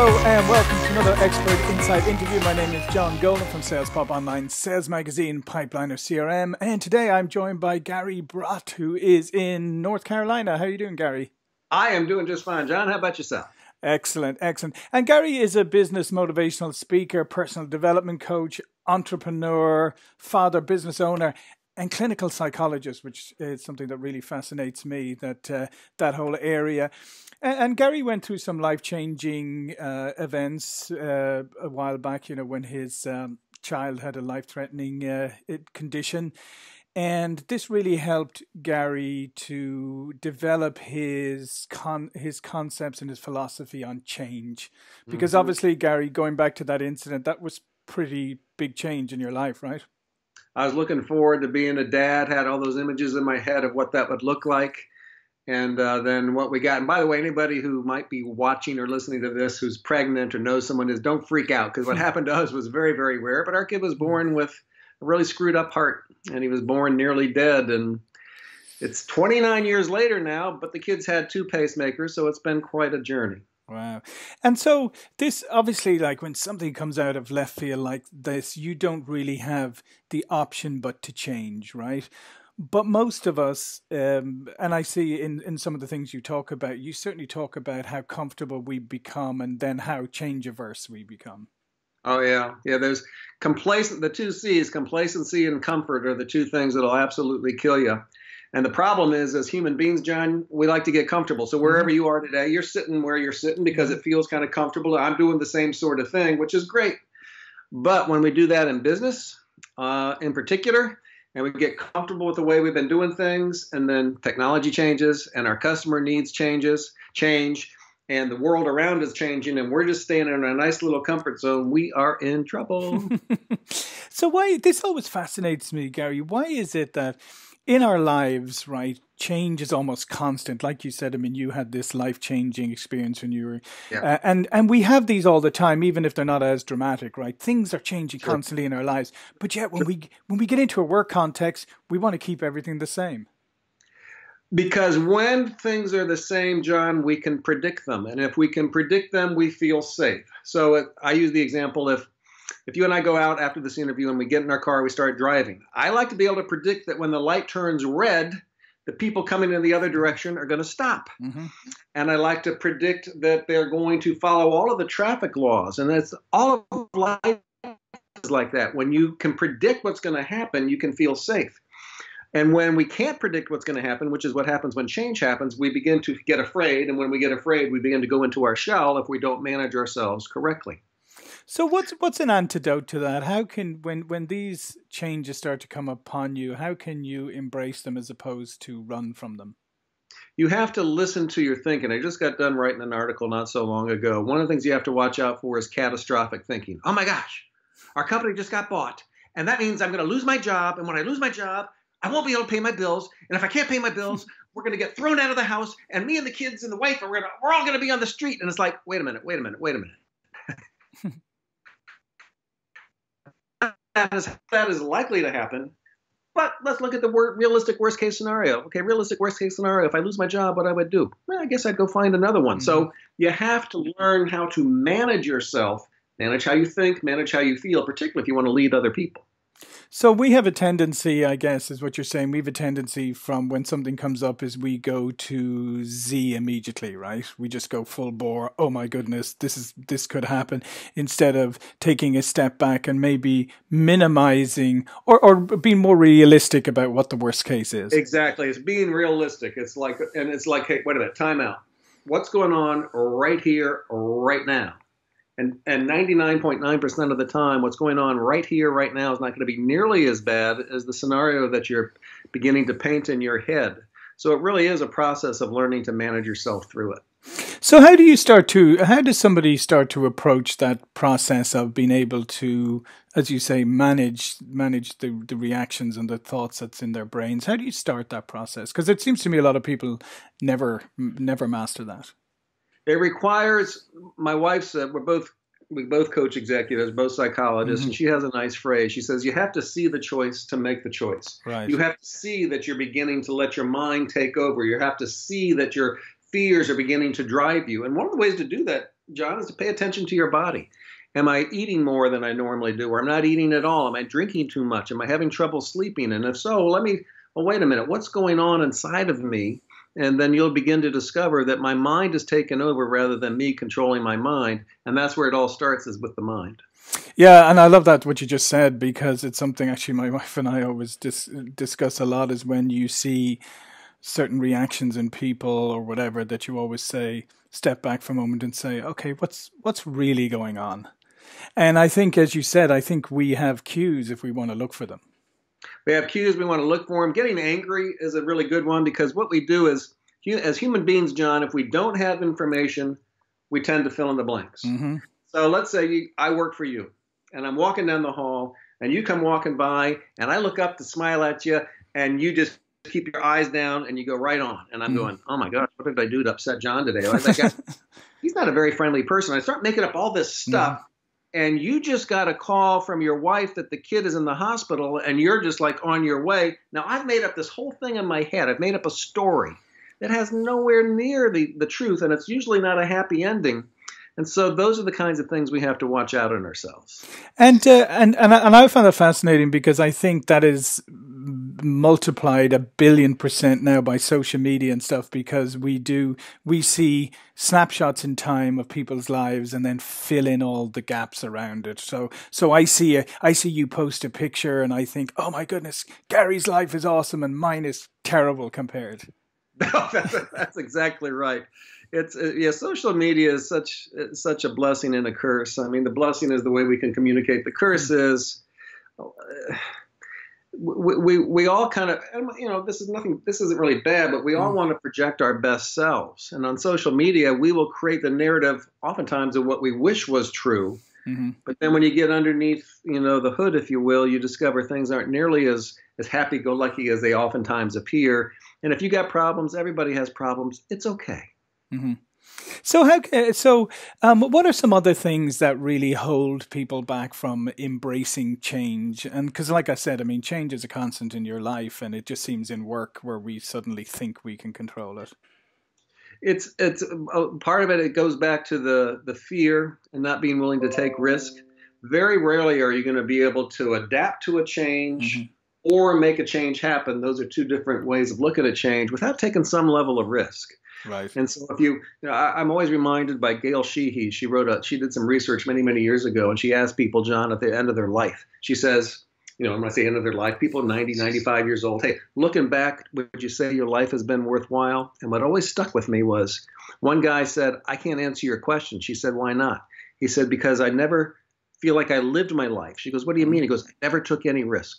Hello and welcome to another Expert Insight interview. My name is John Golden from Sales Pop Online Sales Magazine, Pipeline Pipeliner CRM, and today I'm joined by Gary Bradt, who is in North Carolina. How are you doing, Gary? I am doing just fine, John. How about yourself? Excellent, excellent. And Gary is a business motivational speaker, personal development coach, entrepreneur, father, business owner, and clinical psychologist, which is something that really fascinates me. That uh, that whole area. And, and, Gary went through some life changing uh, events uh, a while back. You know, when his um, child had a life threatening uh, condition. And this really helped Gary to develop his con- his concepts and his philosophy on change, because mm-hmm. obviously, Gary, going back to that incident, that was pretty big change in your life, right? I was looking forward to being a dad, had all those images in my head of what that would look like. And uh, then what we got, and by the way, anybody who might be watching or listening to this who's pregnant or knows someone is, don't freak out because what happened to us was very, very rare. But our kid was born with a really screwed up heart, and he was born nearly dead. And it's 29 years later now, but the kid's had two pacemakers, so it's been quite a journey. Wow. And so this obviously like when something comes out of left field like this, you don't really have the option but to change, right? But most of us, um, and I see in, in some of the things you talk about, you certainly talk about how comfortable we become and then how change averse we become. Oh yeah, yeah. There's complacent. The two C's, complacency and comfort, are the two things that'll absolutely kill you. And the problem is, as human beings, John, we like to get comfortable. So wherever mm-hmm. you are today, you're sitting where you're sitting because it feels kind of comfortable. I'm doing the same sort of thing, which is great. But when we do that in business, uh, in particular, and we get comfortable with the way we've been doing things, and then technology changes, and our customer needs changes, change, and the world around is changing, and we're just staying in a nice little comfort zone, we are in trouble. so why this always fascinates me, Gary? Why is it that in our lives, right, change is almost constant. Like you said, I mean, you had this life changing experience when you were, yeah. uh, and and we have these all the time, even if they're not as dramatic, right? Things are changing sure. constantly in our lives, but yet when sure. we when we get into a work context, we want to keep everything the same. Because when things are the same, John, we can predict them, and if we can predict them, we feel safe. So uh, I use the example if if you and I go out after this interview and we get in our car, we start driving. I like to be able to predict that when the light turns red, the people coming in the other direction are going to stop. Mm-hmm. And I like to predict that they're going to follow all of the traffic laws. And that's all of life is like that. When you can predict what's going to happen, you can feel safe. And when we can't predict what's going to happen, which is what happens when change happens, we begin to get afraid. And when we get afraid, we begin to go into our shell if we don't manage ourselves correctly. So what's what's an antidote to that? How can when when these changes start to come upon you, how can you embrace them as opposed to run from them? You have to listen to your thinking. I just got done writing an article not so long ago. One of the things you have to watch out for is catastrophic thinking. Oh my gosh, our company just got bought, and that means I'm going to lose my job. And when I lose my job, I won't be able to pay my bills. And if I can't pay my bills, we're going to get thrown out of the house, and me and the kids and the wife are gonna, we're all going to be on the street. And it's like, wait a minute, wait a minute, wait a minute. that is, that is likely to happen. But let's look at the wor- realistic worst case scenario. Okay, realistic worst case scenario. If I lose my job, what I would do? Well, I guess I'd go find another one. Mm-hmm. So you have to learn how to manage yourself, manage how you think, manage how you feel, particularly if you want to lead other people. So we have a tendency, I guess, is what you're saying. We have a tendency from when something comes up is we go to Z immediately, right? We just go full bore. Oh my goodness, this is this could happen instead of taking a step back and maybe minimizing or or being more realistic about what the worst case is. Exactly, it's being realistic. It's like and it's like, hey, wait a minute, time out. What's going on right here, right now? And, and 99.9% of the time, what's going on right here, right now, is not going to be nearly as bad as the scenario that you're beginning to paint in your head. So it really is a process of learning to manage yourself through it. So how do you start to how does somebody start to approach that process of being able to, as you say, manage manage the, the reactions and the thoughts that's in their brains? How do you start that process? Because it seems to me a lot of people never never master that. It requires my wife said we're both we both coach executives, both psychologists, mm-hmm. and she has a nice phrase. She says, You have to see the choice to make the choice. Right. You have to see that you're beginning to let your mind take over. You have to see that your fears are beginning to drive you. And one of the ways to do that, John, is to pay attention to your body. Am I eating more than I normally do, or I'm not eating at all? Am I drinking too much? Am I having trouble sleeping? And if so, let me. Well, wait a minute. What's going on inside of me? And then you'll begin to discover that my mind is taken over rather than me controlling my mind. And that's where it all starts is with the mind. Yeah, and I love that what you just said because it's something actually my wife and I always dis- discuss a lot is when you see certain reactions in people or whatever that you always say step back for a moment and say okay what's what's really going on and i think as you said i think we have cues if we want to look for them we have cues we want to look for them getting angry is a really good one because what we do is as human beings john if we don't have information we tend to fill in the blanks mm-hmm. so let's say you, i work for you and i'm walking down the hall and you come walking by and i look up to smile at you and you just keep your eyes down and you go right on. And I'm mm. going, oh my gosh, what did I do to upset John today? Like, he's not a very friendly person. I start making up all this stuff. And you just got a call from your wife that the kid is in the hospital and you're just like on your way. Now, I've made up this whole thing in my head. I've made up a story that has nowhere near the, the truth, and it's usually not a happy ending. And so those are the kinds of things we have to watch out in ourselves. And uh, and and I, and I found that fascinating because I think that is multiplied a billion percent now by social media and stuff because we do we see snapshots in time of people's lives and then fill in all the gaps around it. So so i see a i see you post a picture and i think oh my goodness gary's life is awesome and mine is terrible compared. That's, that's exactly right. It's uh, yeah social media is such such a blessing and a curse. I mean the blessing is the way we can communicate. The curse mm. is uh, we, we, we all kind of you know this is nothing this isn't really bad but we all mm. want to project our best selves and on social media we will create the narrative oftentimes of what we wish was true mm-hmm. but then when you get underneath you know the hood if you will you discover things aren't nearly as as happy-go-lucky as they oftentimes appear and if you got problems everybody has problems it's okay mm-hmm. So how so um, what are some other things that really hold people back from embracing change? And because, like I said, I mean, change is a constant in your life, and it just seems in work where we suddenly think we can control it. It's it's uh, part of it. It goes back to the the fear and not being willing to take risk. Very rarely are you going to be able to adapt to a change. Mm-hmm or make a change happen. Those are two different ways of looking at change without taking some level of risk. Right. And so if you, you know, I, am always reminded by Gail Sheehy. She wrote a, she did some research many, many years ago, and she asked people, John, at the end of their life, she says, you know, when I say end of their life, people 90, 95 years old, hey, looking back, would you say your life has been worthwhile? And what always stuck with me was one guy said, I can't answer your question. She said, why not? He said, because I never feel like I lived my life. She goes, what do you mean? He goes, I never took any risk.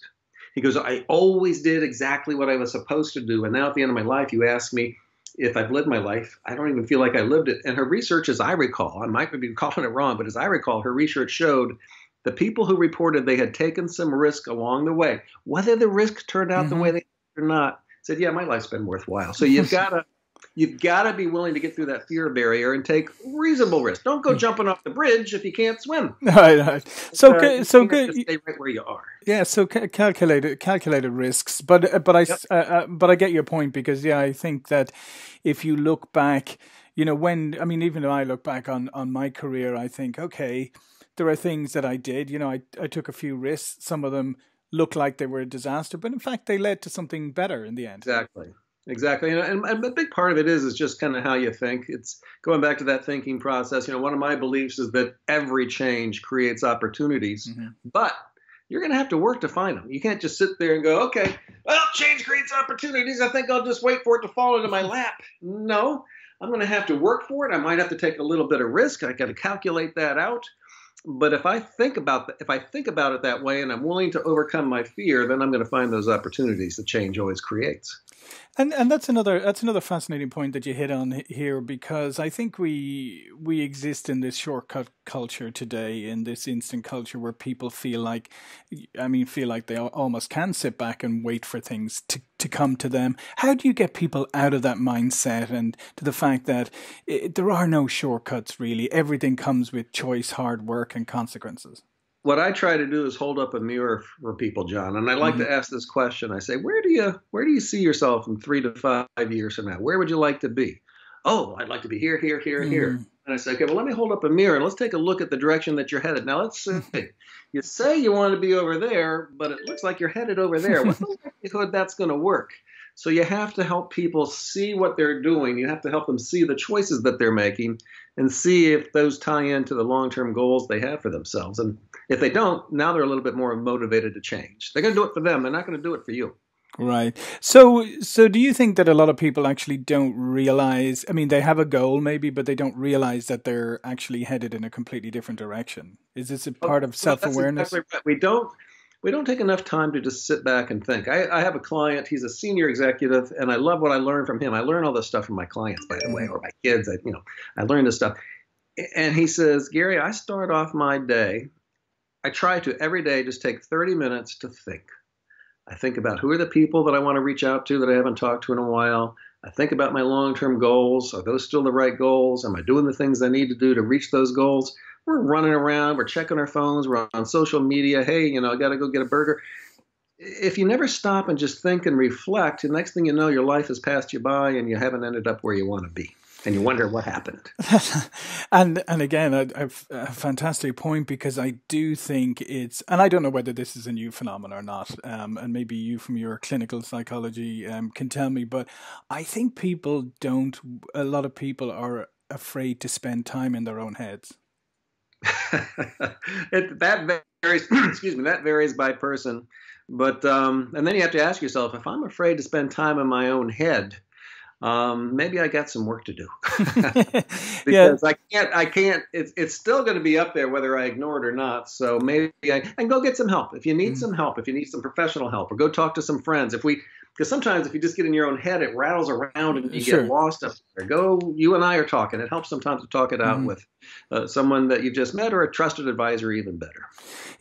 He goes, I always did exactly what I was supposed to do. And now at the end of my life, you ask me, if I've lived my life, I don't even feel like I lived it. And her research, as I recall, I might be calling it wrong, but as I recall, her research showed the people who reported they had taken some risk along the way, whether the risk turned out mm-hmm. the way they did or not, said, "Yeah, my life's been worthwhile." So you've got to you've got to be willing to get through that fear barrier and take reasonable risks. Don't go hmm. jumping off the bridge if you can't swim. Right, right. So, uh, so good. Stay right where you are. Yeah. So calculated, calculated risks. But, uh, but I, yep. uh, uh, but I get your point because yeah, I think that if you look back, you know, when I mean, even though I look back on on my career, I think okay, there are things that I did. You know, I I took a few risks. Some of them looked like they were a disaster, but in fact, they led to something better in the end. Exactly. Exactly, and, and, a big part of it is is just kind of how you think. It's going back to that thinking process. You know, one of my beliefs is that every change creates opportunities, mm-hmm. but you're going to have to work to find them. You can't just sit there and go, okay, well, change creates opportunities. I think I'll just wait for it to fall into my lap. No, I'm going to have to work for it. I might have to take a little bit of risk. I got to calculate that out but if I think about the, if I think about it that way and I'm willing to overcome my fear, then I'm going to find those opportunities that change always creates. And and that's another that's another fascinating point that you hit on here because I think we we exist in this shortcut culture today in this instant culture where people feel like I mean feel like they almost can sit back and wait for things to to come to them. How do you get people out of that mindset and to the fact that it, there are no shortcuts really? Everything comes with choice, hard work, and consequences what I try to do is hold up a mirror for people, John, and I like mm-hmm. to ask this question. I say, where do you where do you see yourself in three to five years from now? Where would you like to be? Oh, I'd like to be here, here, here, mm-hmm. here. And I say, okay, well, let me hold up a mirror and let's take a look at the direction that you're headed. Now, let's say you say you want to be over there, but it looks like you're headed over there. What's the likelihood that's going to work? So you have to help people see what they're doing. You have to help them see the choices that they're making and see if those tie into the long-term goals they have for themselves. And if they don't, now they're a little bit more motivated to change. They're going to do it for them. They're not going to do it for you. Right. So, so do you think that a lot of people actually don't realize? I mean, they have a goal maybe, but they don't realize that they're actually headed in a completely different direction. Is this a oh, part of oh, self-awareness? Exactly right. We don't. We don't take enough time to just sit back and think. I, I, have a client. He's a senior executive, and I love what I learned from him. I learn all this stuff from my clients, by the way, or my kids. I, you know, I learn this stuff. And he says, Gary, I start off my day. I try to every day just take 30 minutes to think I think about who are the people that I want to reach out to that I haven't talked to in a while. I think about my long term goals. Are those still the right goals? Am I doing the things I need to do to reach those goals? We're running around, we're checking our phones, we're on social media. Hey, you know, I got to go get a burger. If you never stop and just think and reflect, the next thing you know, your life has passed you by and you haven't ended up where you want to be and you wonder what happened. and and again, a, a, a, fantastic point because I do think it's, and I don't know whether this is a new phenomenon or not, um, and maybe you from your clinical psychology um, can tell me, but I think people don't. A lot of people are afraid to spend time in their own heads. it, that varies. excuse me. That varies by person, but um, and then you have to ask yourself: if I'm afraid to spend time in my own head um, maybe I got some work to do because yeah. I can't. I can't. It's it's still going to be up there whether I ignore it or not. So maybe I and go get some help if you need mm-hmm. some help. If you need some professional help, or go talk to some friends. If we because sometimes if you just get in your own head, it rattles around and you sure. get lost up there. Go, you and I are talking. It helps sometimes to talk it out mm-hmm. with uh, someone that you've just met or a trusted advisor, even better.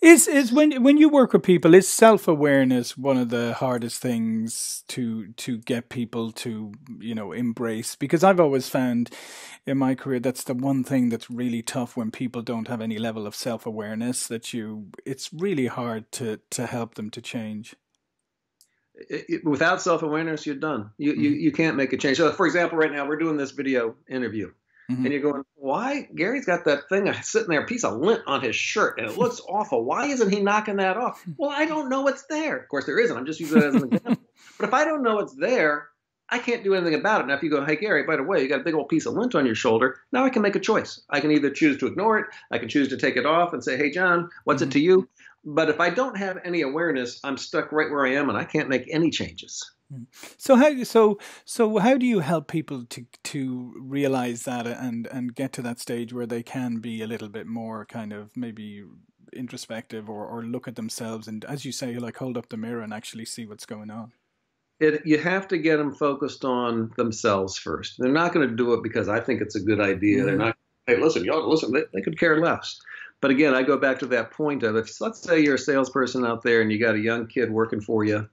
Is is when when you work with people, is self awareness one of the hardest things to to get people to you know embrace? Because I've always found in my career that's the one thing that's really tough when people don't have any level of self awareness. That you, it's really hard to to help them to change it, without self awareness, you're done. You, mm-hmm. you you can't make a change. So, for example, right now we're doing this video interview, mm-hmm. and you're going, "Why? Gary's got that thing sitting there, a piece of lint on his shirt, and it looks awful. Why isn't he knocking that off?" Well, I don't know what's there. Of course, there isn't. I'm just using it as an example. But if I don't know it's there, I can't do anything about it. Now, if you go, hey, Gary, by the way, you got a big old piece of lint on your shoulder, now I can make a choice. I can either choose to ignore it, I can choose to take it off and say, hey, John, what's mm-hmm. it to you? But if I don't have any awareness, I'm stuck right where I am and I can't make any changes. Hmm. So how so so how do you help people to to realize that and and get to that stage where they can be a little bit more kind of maybe introspective or or look at themselves and as you say like hold up the mirror and actually see what's going on? It, you have to get them focused on themselves first. They're not going to do it because I think it's a good idea. Mm-hmm. They're not. Hey, listen, y'all, listen. They, they could care less. But again, I go back to that point of if let's say you're a salesperson out there and you got a young kid working for you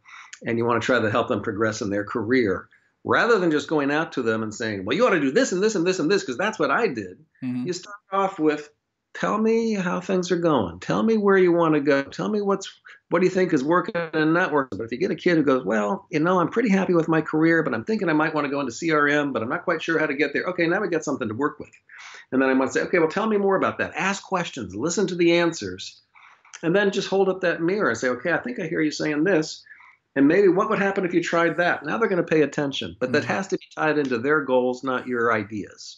and you want to try to help them progress in their career, rather than just going out to them and saying, well, you ought to do this and this and this and this because that's what I did, mm-hmm. you start off with, tell me how things are going. Tell me where you want to go. Tell me what's what do you think is working and not working. But if you get a kid who goes, well, you know, I'm pretty happy with my career, but I'm thinking I might want to go into CRM, but I'm not quite sure how to get there. Okay, now we got something to work with. And then I might say, okay, well, tell me more about that. Ask questions, listen to the answers, and then just hold up that mirror and say, okay, I think I hear you saying this. And maybe what would happen if you tried that? Now they're going to pay attention, but that mm-hmm. has to be tied into their goals, not your ideas.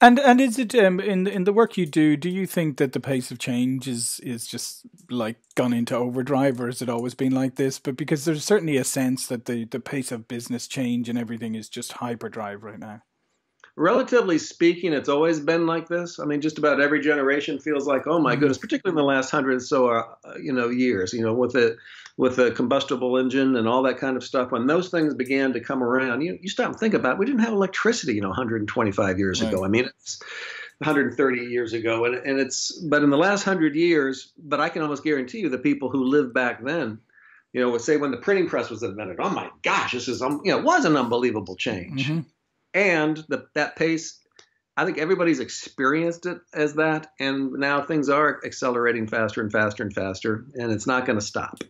And and is it um, in in the work you do? Do you think that the pace of change is is just like gone into overdrive, or has it always been like this? But because there's certainly a sense that the the pace of business change and everything is just hyperdrive right now relatively speaking, it's always been like this. I mean, just about every generation feels like, oh my mm-hmm. goodness, particularly in the last hundred or so, uh, you know, years. You know, with it with a combustible engine and all that kind of stuff. When those things began to come around, you you stop and think about. It, we didn't have electricity, you know, 125 years right. ago. I mean, it's 130 years ago, and and it's but in the last hundred years, but I can almost guarantee you the people who lived back then you know, would say when the printing press was invented, oh my gosh, this is, um, you know, it was an unbelievable change. Mm-hmm and the, that pace I think everybody's experienced it as that, and now things are accelerating faster and faster and faster, and it's not going to stop.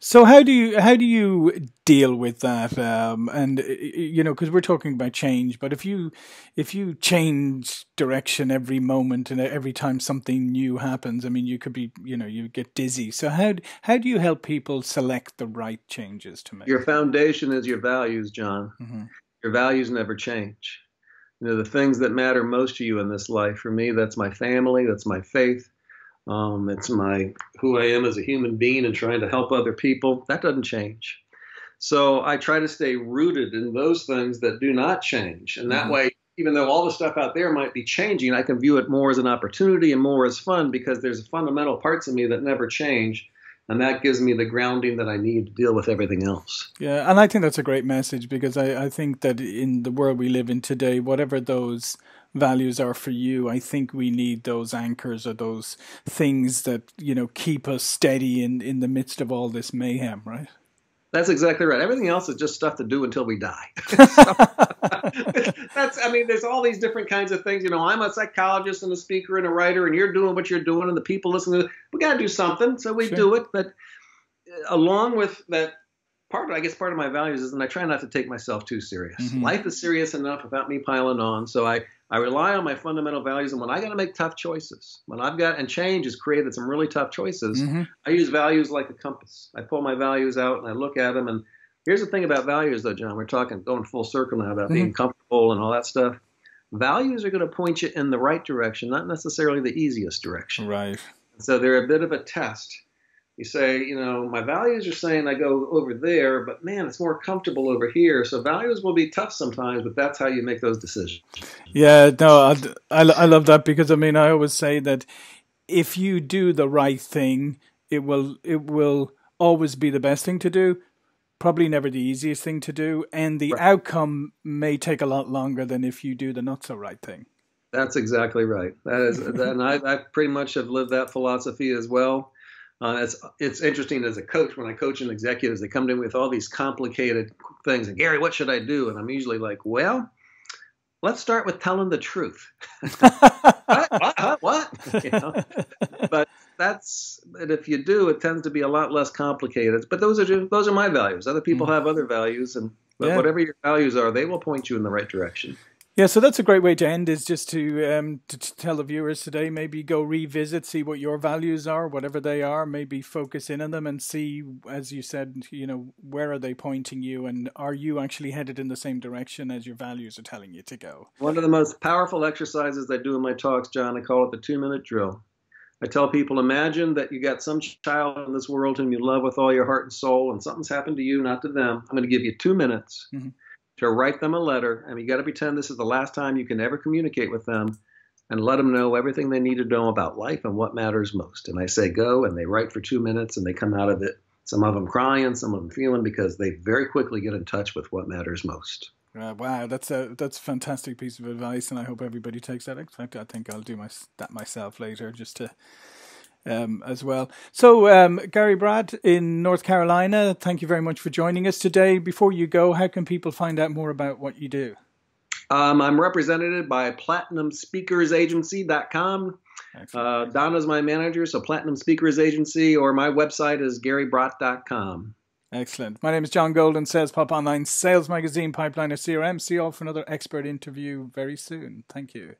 So how do you how do you deal with that? Um, and you know, because we're talking about change, but if you if you change direction every moment and every time something new happens, I mean, you could be you know you get dizzy. So how how do you help people select the right changes to make? Your foundation is your values, John. Mm-hmm. Your values never change. You know the things that matter most to you in this life. For me, that's my family, that's my faith, um, it's my who I am as a human being and trying to help other people. That doesn't change. So I try to stay rooted in those things that do not change, and that mm-hmm. way, even though all the stuff out there might be changing, I can view it more as an opportunity and more as fun because there's fundamental parts of me that never change and that gives me the grounding that I need to deal with everything else. Yeah, and I think that's a great message because I, I think that in the world we live in today, whatever those values are for you, I think we need those anchors or those things that, you know, keep us steady in, in the midst of all this mayhem, right? That's exactly right. Everything else is just stuff to do until we die. that's, I mean, there's all these different kinds of things. You know, I'm a psychologist and a speaker and a writer, and you're doing what you're doing, and the people listening, we got to do something, so we sure. do it. But uh, along with that part of, I guess part of my values is, and I try not to take myself too serious. Mm-hmm. Life is serious enough without me piling on. So I, I rely on my fundamental values, and when I got to make tough choices, when I've got and change has created some really tough choices, mm-hmm. I use values like a compass. I pull my values out and I look at them. And here's the thing about values, though, John. We're talking going full circle now about mm-hmm. being comfortable and all that stuff. Values are going to point you in the right direction, not necessarily the easiest direction. Right. So they're a bit of a test you say, you know, my values are saying I go over there, but man, it's more comfortable over here. So values will be tough sometimes, but that's how you make those decisions. Yeah, no, I, I, I love that because I mean, I always say that if you do the right thing, it will it will always be the best thing to do. Probably never the easiest thing to do, and the right. outcome may take a lot longer than if you do the not so right thing. That's exactly right. That is, and I, I pretty much have lived that philosophy as well. Uh, it's it's interesting as a coach when I coach an executives, they come to me with all these complicated things. And Gary, what should I do? And I'm usually like, well, let's start with telling the truth. what? What? what? You know? but that's and if you do, it tends to be a lot less complicated. But those are just, those are my values. Other people mm-hmm. have other values, and but yeah. whatever your values are, they will point you in the right direction. Yeah, so that's a great way to end. Is just to um to, to, tell the viewers today, maybe go revisit, see what your values are, whatever they are. Maybe focus in on them and see, as you said, you know, where are they pointing you, and are you actually headed in the same direction as your values are telling you to go? One of the most powerful exercises I do in my talks, John, I call it the two-minute drill. I tell people, imagine that you got some child in this world whom you love with all your heart and soul, and something's happened to you, not to them. I'm going to give you two minutes. Mm-hmm to write them a letter. I mean, you got to pretend this is the last time you can ever communicate with them and let them know everything they need to know about life and what matters most. And I say go, and they write for two minutes and they come out of it. Some of them crying, some of them feeling because they very quickly get in touch with what matters most. Uh, wow, that's a that's a fantastic piece of advice, and I hope everybody takes that. In fact, I think I'll do my that myself later, just to um, as well. So, um, Gary Bradt in North Carolina, thank you very much for joining us today. Before you go, how can people find out more about what you do? Um, I'm represented by PlatinumSpeakersAgency.com. Uh, Donna's my manager, so Platinum Speakers Agency, or my website is GaryBradt.com. Excellent. My name is John Golden, Sales Pop Online, Sales Magazine, Pipeliner CRM. See you all for another expert interview very soon. Thank you.